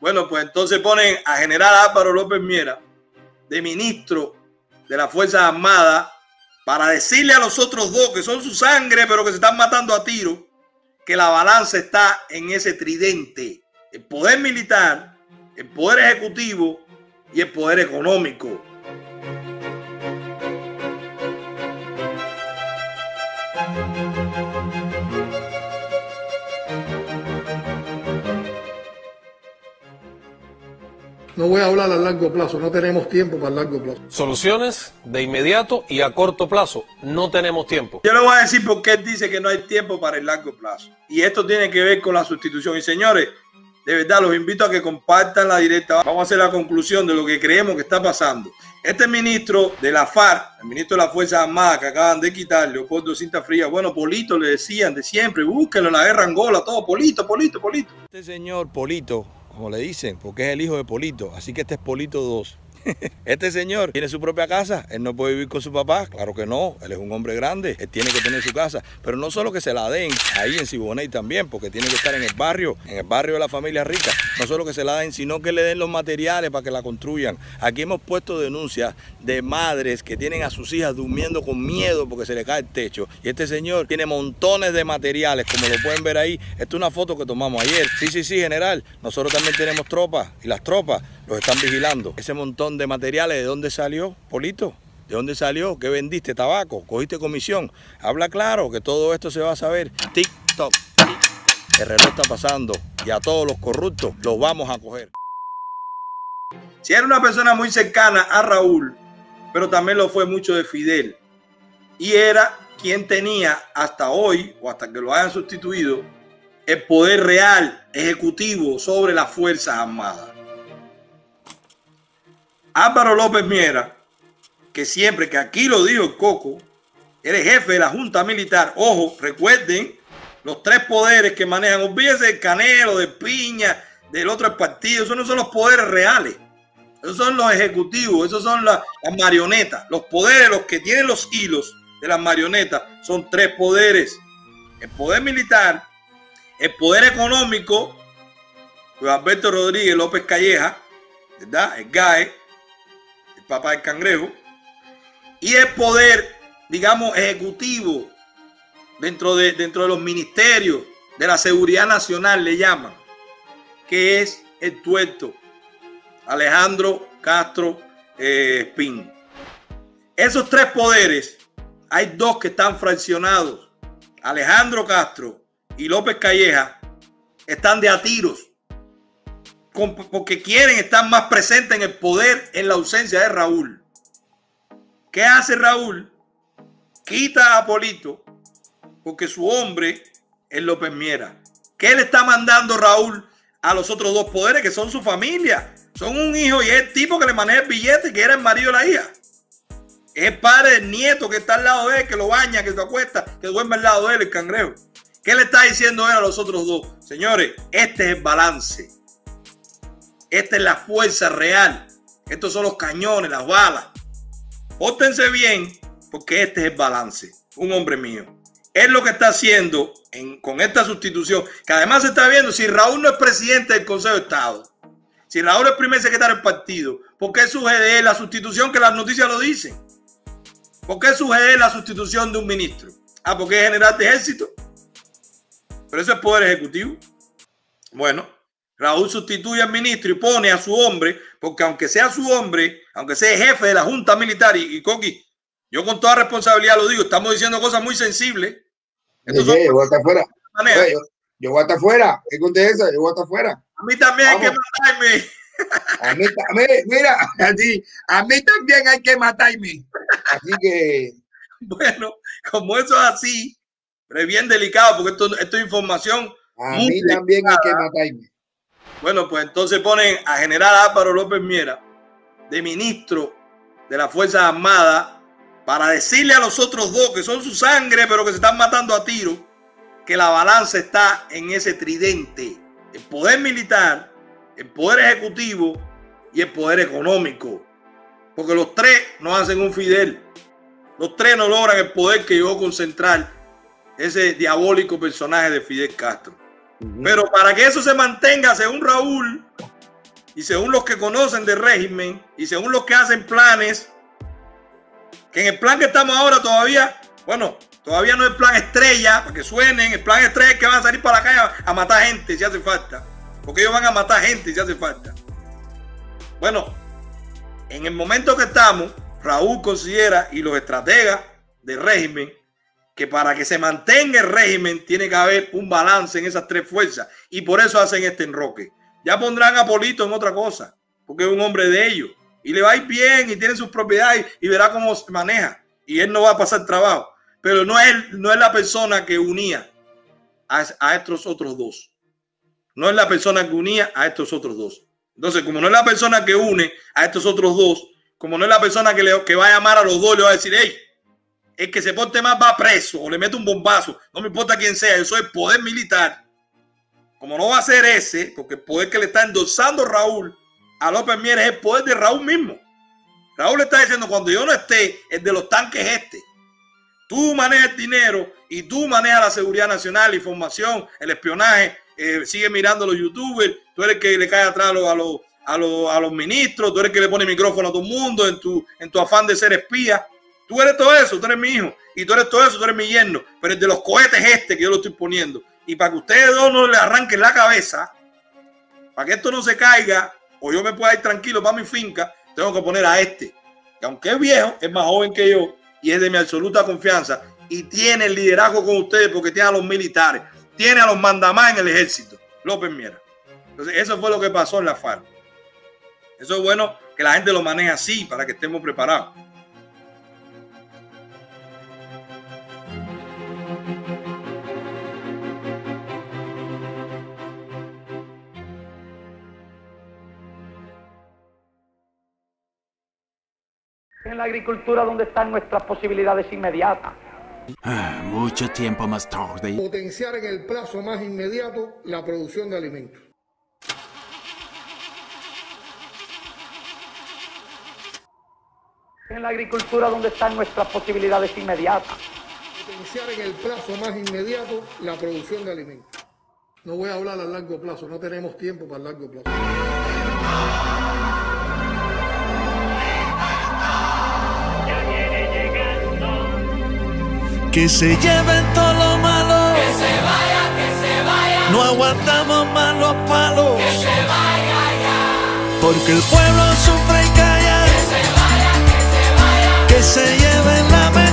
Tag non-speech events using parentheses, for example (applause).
Bueno, pues entonces ponen a general Álvaro López Miera de ministro de las Fuerzas Armadas para decirle a los otros dos que son su sangre, pero que se están matando a tiro, que la balanza está en ese tridente, el poder militar, el poder ejecutivo y el poder económico. No voy a hablar a largo plazo, no tenemos tiempo para el largo plazo. Soluciones de inmediato y a corto plazo. No tenemos tiempo. Yo le voy a decir por qué él dice que no hay tiempo para el largo plazo. Y esto tiene que ver con la sustitución. Y señores, de verdad los invito a que compartan la directa. Vamos a hacer la conclusión de lo que creemos que está pasando. Este ministro de la FARC, el ministro de las Fuerzas Armadas que acaban de quitar, Leopoldo Cinta Fría, bueno, Polito le decían de siempre, búsquenlo en la guerra Angola, todo, Polito, Polito, Polito. Este señor Polito como le dicen, porque es el hijo de Polito. Así que este es Polito 2. (laughs) Este señor tiene su propia casa, él no puede vivir con su papá, claro que no, él es un hombre grande, él tiene que tener su casa, pero no solo que se la den ahí en Siboney también, porque tiene que estar en el barrio, en el barrio de la familia rica, no solo que se la den, sino que le den los materiales para que la construyan. Aquí hemos puesto denuncias de madres que tienen a sus hijas durmiendo con miedo porque se le cae el techo, y este señor tiene montones de materiales, como lo pueden ver ahí, esta es una foto que tomamos ayer, sí, sí, sí, general, nosotros también tenemos tropas, y las tropas los están vigilando. Ese montón de materiales, ¿de dónde salió, Polito? ¿De dónde salió? ¿Qué vendiste? ¿Tabaco? ¿Cogiste comisión? Habla claro que todo esto se va a saber. TikTok. El reloj está pasando y a todos los corruptos los vamos a coger. Si era una persona muy cercana a Raúl, pero también lo fue mucho de Fidel. Y era quien tenía hasta hoy, o hasta que lo hayan sustituido, el poder real ejecutivo sobre las Fuerzas Armadas. Álvaro López Miera, que siempre, que aquí lo dijo el Coco, eres jefe de la Junta Militar. Ojo, recuerden los tres poderes que manejan. Olvídense del Canelo, de Piña, del otro partido. Esos no son los poderes reales. Esos son los ejecutivos, esos son las, marionetas. Los poderes, los que tienen los hilos de las marionetas, son tres poderes. El poder militar, el poder económico, Alberto Rodríguez López Calleja, ¿verdad? El GAE, papá del cangrejo, y el poder, digamos, ejecutivo dentro de, dentro de los ministerios de la seguridad nacional, le llaman, que es el tuerto Alejandro Castro eh. Esos tres poderes, hay dos que están fraccionados. Alejandro Castro y López Calleja están de a tiros porque quieren estar más presentes en el poder en la ausencia de Raúl. ¿Qué hace Raúl? Quita a Polito porque su hombre es López Miera. ¿Qué le está mandando Raúl a los otros dos poderes que son su familia? Son un hijo y es el tipo que le maneja el billete, que era el marido de la hija. Es el padre del nieto que está al lado de él, que lo baña, que se acuesta, que duerme al lado de él, el cangrejo. ¿Qué le está diciendo él a los otros dos? Señores, este es el balance. Esta es la fuerza real. Estos son los cañones, las balas. Pótense bien, porque este es el balance. Un hombre mío. Es lo que está haciendo con esta sustitución, que además se está viendo si Raúl no es presidente del Consejo de Estado, si Raúl es primer secretario del partido, ¿por qué sucede la sustitución que las noticias lo dicen? ¿Por qué sucede la sustitución de un ministro? Ah, porque es general de ejército. Pero eso es poder ejecutivo. Bueno, Raúl sustituye al ministro y pone a su hombre, porque aunque sea su hombre, aunque sea jefe de la Junta Militar, y, Coqui, yo con toda responsabilidad lo digo, estamos diciendo cosas muy sensibles. yo voy a estar fuera. Yo, voy a estar fuera. ¿Qué contesta? Yo voy a estar fuera. A mí también hay que matarme. A mí, mira, (laughs) a mí también hay que matarme. Así que. (laughs) Bueno, como eso es así, pero es bien delicado porque esto, esto es información. A mí también hay que matarme. Bueno, pues entonces ponen a general Álvaro López Miera de ministro de las Fuerzas Armadas para decirle a los otros dos que son su sangre, pero que se están matando a tiro, que la balanza está en ese tridente, el poder militar, el poder ejecutivo y el poder económico. Porque los tres no hacen un Fidel. Los tres no logran el poder que llegó a concentrar ese diabólico personaje de Fidel Castro. Pero para que eso se mantenga, según Raúl, y según los que conocen del régimen y según los que hacen planes, que en el plan que estamos ahora todavía, bueno, todavía no es plan estrella, para que suenen, el plan estrella es que van a salir para la calle a, matar gente si hace falta, porque ellos van a matar gente si hace falta. Bueno, en el momento que estamos, Raúl considera y los estrategas del régimen que para que se mantenga el régimen tiene que haber un balance en esas tres fuerzas y por eso hacen este enroque. Ya pondrán a Polito en otra cosa, porque es un hombre de ellos y le va a ir bien y tiene sus propiedades y verá cómo se maneja y él no va a pasar trabajo, pero no es, no es la persona que unía a, a estos otros dos. No es la persona que unía a estos otros dos. Entonces, como no es la persona que une a estos otros dos, como no es la persona que, le, que va a llamar a los dos, le va a decir, hey, el que se porte más va preso o le mete un bombazo, no me importa quién sea, eso es poder militar. Como no va a ser ese, porque el poder que le está endosando Raúl a López Mieres es el poder de Raúl mismo. Raúl le está diciendo, cuando yo no esté, el de los tanques este. Tú manejas el dinero y tú manejas la seguridad nacional, la información, el espionaje, eh, sigue mirando a los youtubers, tú eres el que le cae atrás a los, a, los, a, los, a los ministros, tú eres el que le pone micrófono a todo el mundo en tu, en tu afán de ser espía. Tú eres todo eso, tú eres mi hijo. Y tú eres todo eso, tú eres mi yerno. Pero el de los cohetes este que yo lo estoy poniendo. Y para que ustedes dos no le arranquen la cabeza, para que esto no se caiga, o yo me pueda ir tranquilo para mi finca, tengo que poner a este. Que aunque es viejo, es más joven que yo y es de mi absoluta confianza. Y tiene el liderazgo con ustedes porque tiene a los militares, tiene a los mandamás en el ejército. López Miera. Entonces, eso fue lo que pasó en la FARC. Eso es bueno que la gente lo maneje así para que estemos preparados. En la agricultura donde están nuestras posibilidades inmediatas. Ah, mucho tiempo más tarde. Potenciar en el plazo más inmediato la producción de alimentos. En la agricultura donde están nuestras posibilidades inmediatas. Potenciar en el plazo más inmediato la producción de alimentos. No voy a hablar a largo plazo, no tenemos tiempo para el largo plazo. Que se lleven todo lo malo. Que se vaya, que se vaya. No aguantamos más los palos. Que se vaya ya. Porque el pueblo sufre y calla. Que se vaya, que se vaya. Que se lleven la mente.